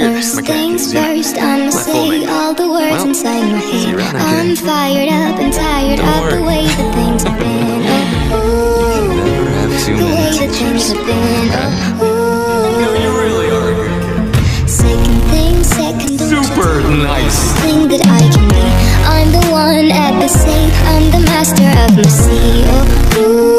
First things first, I'ma say all the words Well, inside my head. I'm fired up and tired of the way that things have been. Oh, Never have too ooh, the way that things have been. Oh, ooh. You really are a good kid. Second thing, second don't you Super nice. thing that I can be. I'm the one at the sea. I'm the master of my sea. Oh, ooh.